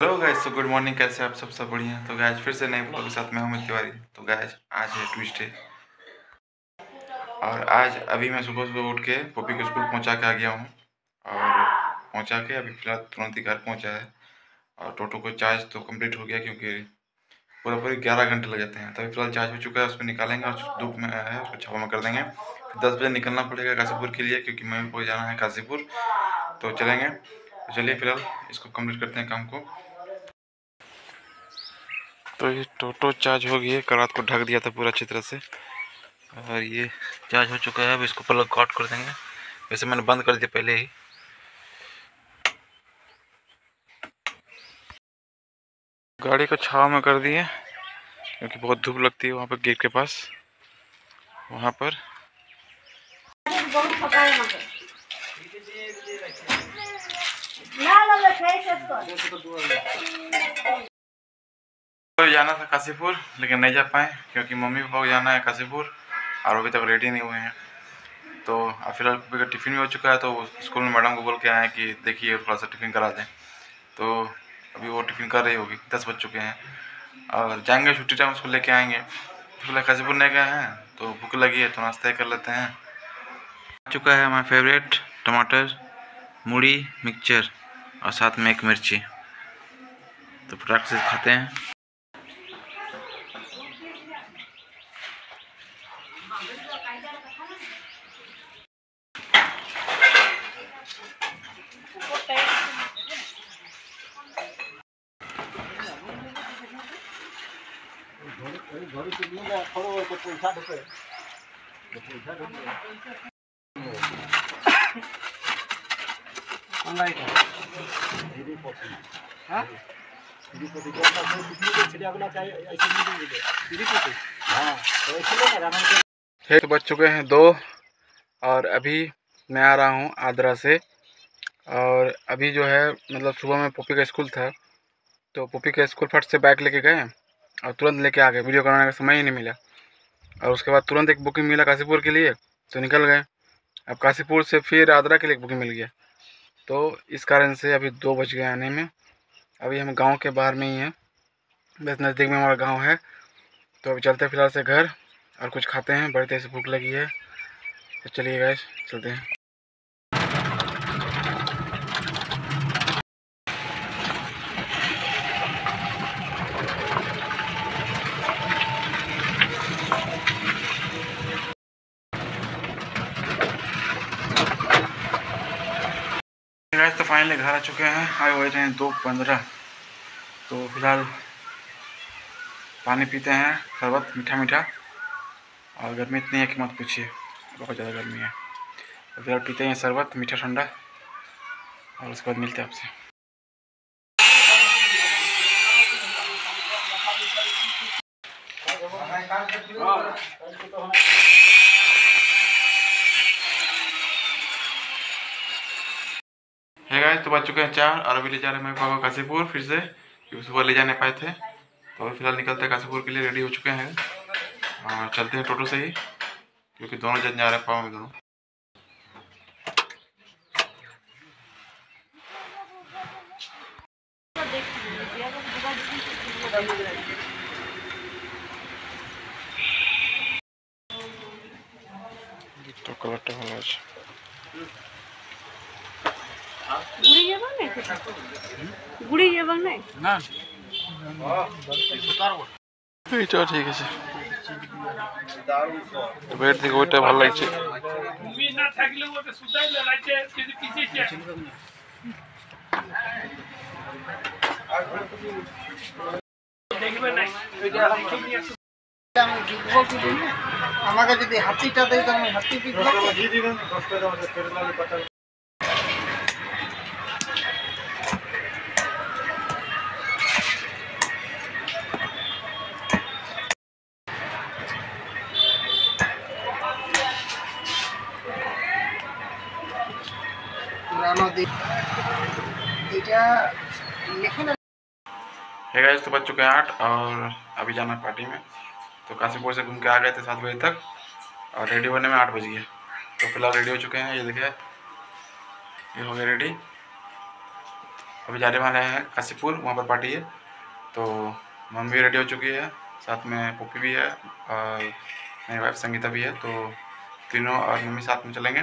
Hello guys तो good morning कैसे आप सब सब बढ़िया तो गाइस फिर से नए ब्लॉग के साथ मैं हूँ तिवारी तो गाइस आज है ट्यूसडे और आज अभी मैं सुबह सुबह उठ के पोपी को स्कूल पहुँचा के आ गया हूँ। और पहुँचा के अभी फ़िलहाल तुरंत ही घर पहुँचा है। और टोटो को चार्ज तो कंप्लीट हो गया क्योंकि पूरा पूरे ग्यारह घंटे लग जाते हैं। अभी फ़िलहाल चार्ज हो चुका है, उसमें निकालेंगे और धूप में है, उसको छापा में कर देंगे। फिर दस बजे निकलना पड़ेगा काशीपुर के लिए क्योंकि मैं को जाना है काशीपुर तो चलेंगे। तो चलिए फ़िलहाल इसको कंप्लीट करते हैं काम को। तो ये टोटो चार्ज हो गई है रात को ढक दिया था पूरा अच्छी तरह से। और ये चार्ज हो चुका है, अब इसको प्लग कट कर देंगे। वैसे मैंने बंद कर दिया पहले ही। गाड़ी को छाव में कर दिए, क्योंकि बहुत धूप लगती है वहाँ पर गेट के पास। वहाँ पर। तो जाना था काशीपुर, लेकिन नहीं जा पाए, क्योंकि मम्मी पापा को जाना है काशीपुर, और अभी तक रेडी नहीं हुए हैं। तो अब फ़िलहाल टिफ़िन भी हो चुका है तो स्कूल में मैडम को बोल के आए हैं कि देखिए थोड़ा सा टिफ़िन करा दें। तो अभी वो टिफ़िन कर रही होगी, दस बज चुके हैं। और जाएँगे छुट्टी टाइम उसको लेके आएँगे। फ़िलहाल काशीपुर नहीं गए हैं तो भूख लगी है तो नाश्ता कर लेते हैं। आ चुका है हमारा फेवरेट टमाटर, मूढ़ी मिक्सचर और साथ में एक मिर्ची। तो फटाक से खाते हैं। है तो बज चुके हैं दो, और अभी मैं आ रहा हूँ आगरा से। और अभी जो है मतलब सुबह में पपी का स्कूल था तो पपी का स्कूल फट से बैग लेके गए। और तुरंत लेके आ गए। वीडियो बनाने का समय ही नहीं मिला। और उसके बाद तुरंत एक बुकिंग मिला काशीपुर के लिए तो निकल गए। अब काशीपुर से फिर आगरा के लिए बुकिंग मिल गया। तो इस कारण से अभी दो बज गए आने में। अभी हम गाँव के बाहर में ही हैं। बस नज़दीक में हमारा गाँव है। तो अभी चलते फ़िलहाल से घर और कुछ खाते हैं। बड़ी तेज भूख लगी है। तो चलिए गए चलते हैं। फाइनली घर आ चुके हैं। आए हुए हैं दो पंद्रह। तो फ़िलहाल पानी पीते हैं, शरबत मीठा मीठा और गर्मी इतनी है कि मत पूछिए, बहुत ज़्यादा गर्मी है। तो फ़िलहाल पीते हैं शरबत, मीठा, ठंडा। और उसके बाद मिलते हैं आपसे। है। गाइस तो बच चुके हैं चार और अभी ले जा रहे हैं मेरे पापा काशीपुर, फिर से क्योंकि सुबह ले जाने पाए थे। तो अभी फ़िलहाल निकलते हैं काशीपुर के लिए, रेडी हो चुके हैं। और चलते हैं टोटो से ही, क्योंकि दोनों जन जा रहे हैं पापा में दोनों। तो कलर टेबल আছে গুড়ি যাবা না? গুড়ি যাবা না? এইটাও ঠিক আছে। তো বেড থেকে ওইটা ভালো লাগছে। না কিন্তু পিছিয়ে আমাকে যদি হাতিটা দেয় তো আমি হাতি পিস পুরানো है गाइस तो बज चुके हैं आठ और अभी जाना है पार्टी में। तो काशीपुर से घूम के आ गए थे सात बजे तक और रेडी होने में आठ बज गए। तो फ़िलहाल रेडी हो चुके हैं, ये देखिए ये हो गए रेडी। अभी जाने वाले हैं काशीपुर वहाँ पर पार्टी है। तो मम्मी भी रेडी हो चुकी है, साथ में पप्पी भी है और मेरी वाइफ संगीता भी है। तो तीनों और मम्मी साथ में चलेंगे।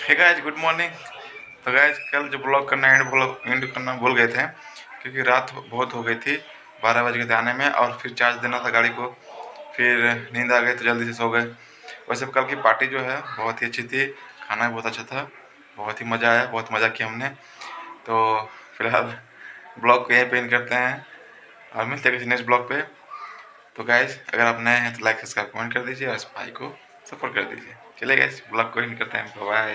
हे गुड मॉर्निंग तो गाइस कल जो ब्लॉग करना एंड ब्लॉग एंड करना भूल गए थे, क्योंकि रात बहुत हो गई थी, बारह बज थे आने में, और फिर चार्ज देना था गाड़ी को। फिर नींद आ गई तो जल्दी से सो गए। वैसे कल की पार्टी जो है, बहुत ही अच्छी थी, खाना भी बहुत अच्छा था, बहुत ही मज़ा आया, बहुत मज़ा किया हमने। तो फ़िलहाल ब्लॉग को यहीं पे एंड करते हैं, और मिलते हैं किसी नेक्स्ट ब्लॉग पे। तो गाइज़ अगर आप नए हैं तो लाइक सब्सक्राइब कमेंट कर दीजिए और इस भाई को सपोर्ट कर दीजिए। चलिए गाइज़ ब्लॉग को इन करते हैं। बाय